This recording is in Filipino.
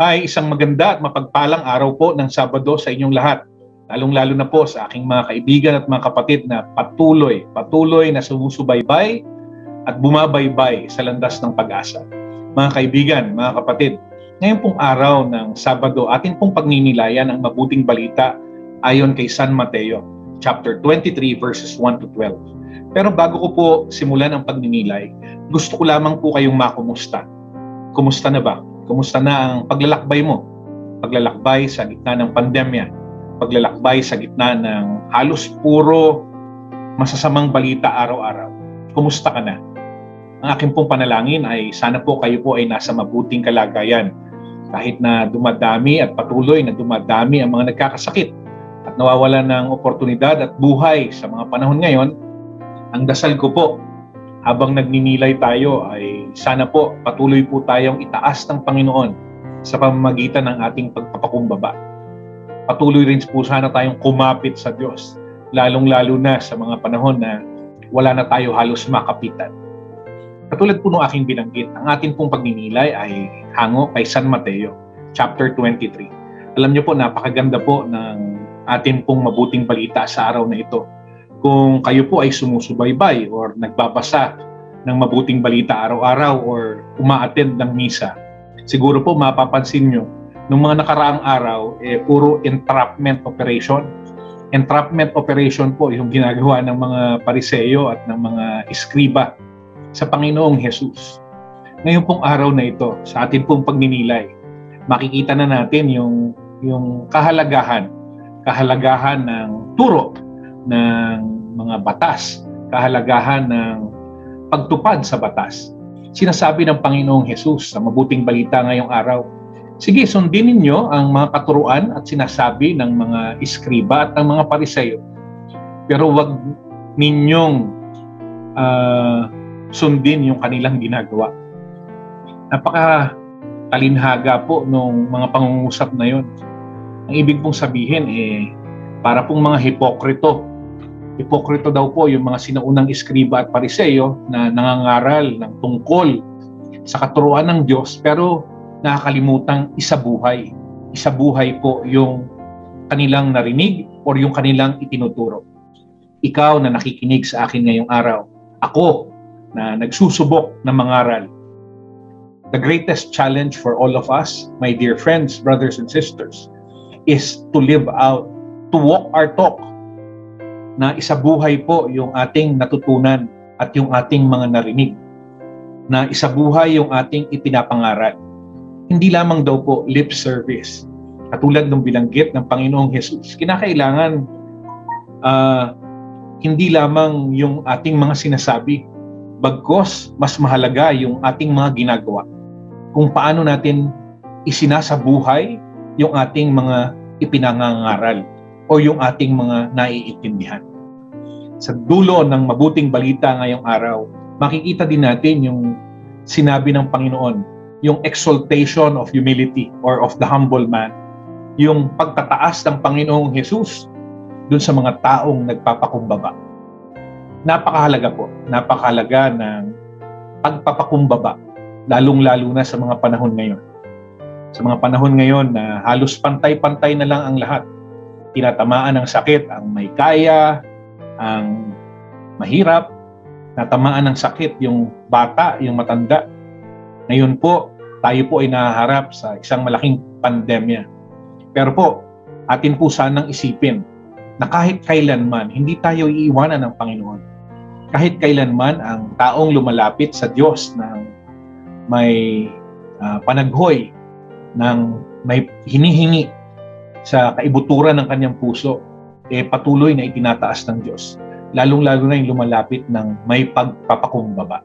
ay isang maganda at mapagpalang araw po ng Sabado sa inyong lahat. Lalong-lalo na po sa aking mga kaibigan at mga kapatid na patuloy, patuloy na sumusubaybay at bumabaybay sa landas ng pag-asa. Mga kaibigan, mga kapatid, ngayon pong araw ng Sabado, atin pong pagninilayan ang mabuting balita ayon kay San Mateo, chapter 23 verses 1 to 12. Pero bago ko po simulan ang pagninilay, gusto ko lamang po kayong makumusta. Kumusta na ba? Kumusta na ang paglalakbay mo? Paglalakbay sa gitna ng pandemya, paglalakbay sa gitna ng halos puro masasamang balita araw-araw. Kumusta ka na? Ang aking pong panalangin ay sana po kayo po ay nasa mabuting kalagayan kahit na dumadami at patuloy na dumadami ang mga nagkakasakit at nawawala ng oportunidad at buhay sa mga panahon ngayon, ang dasal ko po habang nagninilay tayo ay sana po patuloy po tayong itaas ng Panginoon sa pamamagitan ng ating pagpapakumbaba. Patuloy rin po sana tayong kumapit sa Diyos, lalong-lalo na sa mga panahon na wala na tayo halos makapitan. Katulad po ng aking binanggit, ang ating pong pagninilay ay hango kay San Mateo, chapter 23. Alam niyo po, napakaganda po ng ating pong mabuting balita sa araw na ito kung kayo po ay sumusubaybay or nagbabasa ng mabuting balita araw-araw or umaattend ng misa, siguro po mapapansin nyo, nung mga nakaraang araw, eh, puro entrapment operation. Entrapment operation po yung ginagawa ng mga pariseyo at ng mga iskriba sa Panginoong Jesus. Ngayon pong araw na ito, sa atin pong pagninilay, makikita na natin yung, yung kahalagahan, kahalagahan ng turo ng mga batas, kahalagahan ng pagtupad sa batas. Sinasabi ng Panginoong Hesus sa mabuting balita ngayong araw, Sige, sundin ninyo ang mga katuruan at sinasabi ng mga iskriba at ng mga pariseyo. Pero wag ninyong uh, sundin yung kanilang ginagawa. Napaka talinhaga po nung mga pangungusap na yon. Ang ibig pong sabihin eh para pong mga hipokrito Hipokrito daw po yung mga sinaunang iskriba at pariseyo na nangangaral ng tungkol sa katuruan ng Diyos pero nakakalimutang isabuhay. Isabuhay po yung kanilang narinig or yung kanilang itinuturo. Ikaw na nakikinig sa akin ngayong araw, ako na nagsusubok ng mangaral. The greatest challenge for all of us, my dear friends, brothers and sisters, is to live out, to walk our talk, na isabuhay po yung ating natutunan at yung ating mga narinig. Na isabuhay yung ating ipinapangaral. Hindi lamang daw po lip service. Katulad ng bilanggit ng Panginoong Jesus, kinakailangan uh, hindi lamang yung ating mga sinasabi, bagkos mas mahalaga yung ating mga ginagawa. Kung paano natin isinasabuhay yung ating mga ipinangangaral o yung ating mga naiintindihan sa dulo ng mabuting balita ngayong araw, makikita din natin yung sinabi ng Panginoon, yung exaltation of humility or of the humble man, yung pagtataas ng Panginoong Jesus dun sa mga taong nagpapakumbaba. Napakahalaga po, napakahalaga ng pagpapakumbaba, lalong-lalo na sa mga panahon ngayon. Sa mga panahon ngayon na halos pantay-pantay na lang ang lahat. Tinatamaan ng sakit ang may kaya, ang mahirap, natamaan ng sakit yung bata, yung matanda. Ngayon po, tayo po ay nahaharap sa isang malaking pandemya. Pero po, atin po sanang isipin na kahit kailanman, hindi tayo iiwanan ng Panginoon. Kahit kailanman ang taong lumalapit sa Diyos ng may uh, panaghoy, ng may hinihingi sa kaibuturan ng kanyang puso, eh, patuloy na itinataas ng Diyos. Lalong-lalo na yung lumalapit ng may pagpapakumbaba.